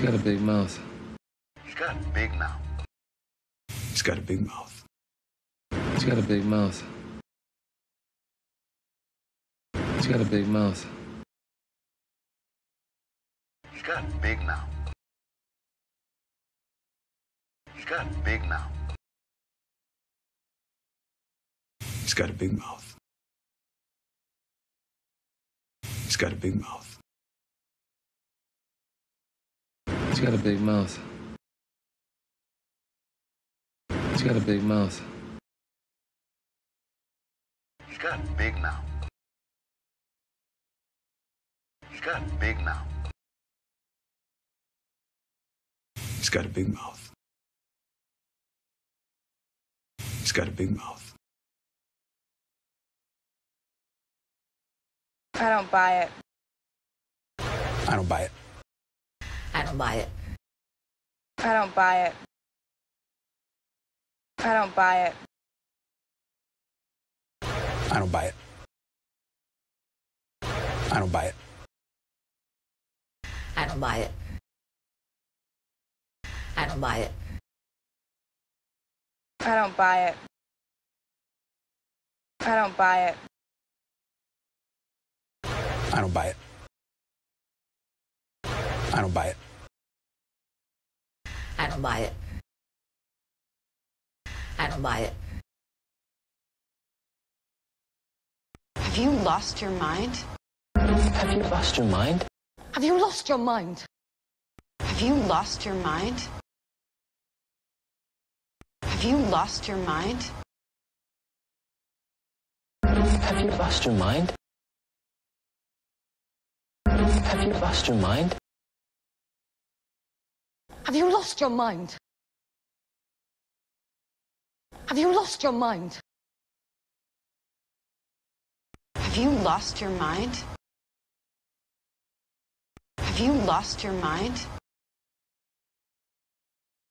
He's got a big mouth. He's got a big mouth. He's got a big mouth. He's got a big mouth. He's got a big mouth. He's got a big mouth. He's got a big mouth. He's got a big mouth. He's got a big mouth. He's got a big mouth. He's got a big mouth. He's got a big mouth. He's got a big mouth. He's got a big mouth. He's got a big mouth. I don't buy it. I don't buy it. I don't buy it. I don't buy it. I don't buy it. I don't buy it. I don't buy it. I don't buy it. I don't buy it. I don't buy it. I don't buy it. I don't buy it. I don't buy it. I don't buy it. I don't buy it. Have you lost your mind? Have you lost your mind? Have you lost your mind? Have you lost your mind? Have you lost your mind? Have you lost your mind? Have you lost your mind? Have you lost your mind? Have you lost your mind? Have you lost your mind? Have you lost your mind?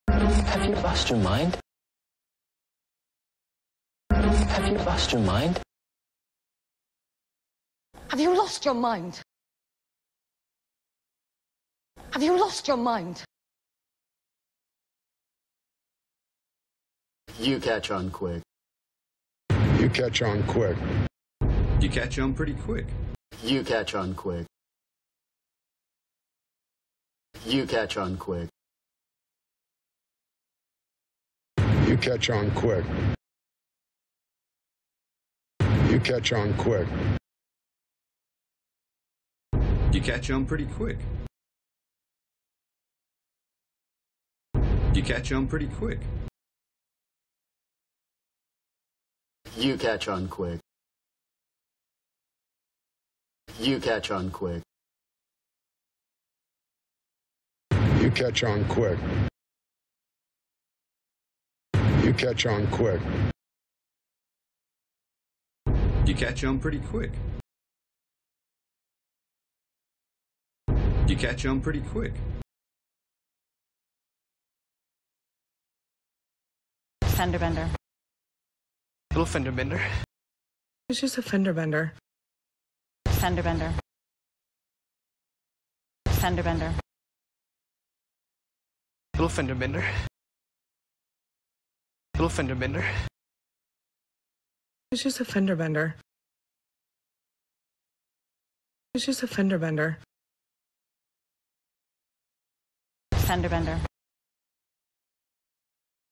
Have you lost your mind? Have you lost your mind? Have you lost your mind? Have you lost your mind? You catch on quick. You catch on quick. You catch on pretty quick. You catch on quick. You catch on quick. You catch on quick. You catch on quick. You catch on pretty quick. You catch on pretty quick. You catch on quick. You catch on quick. You catch on quick. You catch on quick. You catch on pretty quick. You catch on pretty quick. Fender bender. Little fender bender. It's just a fender bender. Fender bender. Fender bender. Little fender bender. Little fender bender. It's just a fender bender. It's just a fender bender. Fender bender.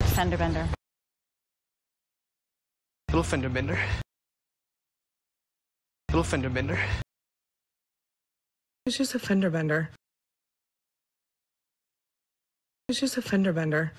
Fender bender. Little fender bender. Little fender bender. It's just a fender bender. It's just a fender bender.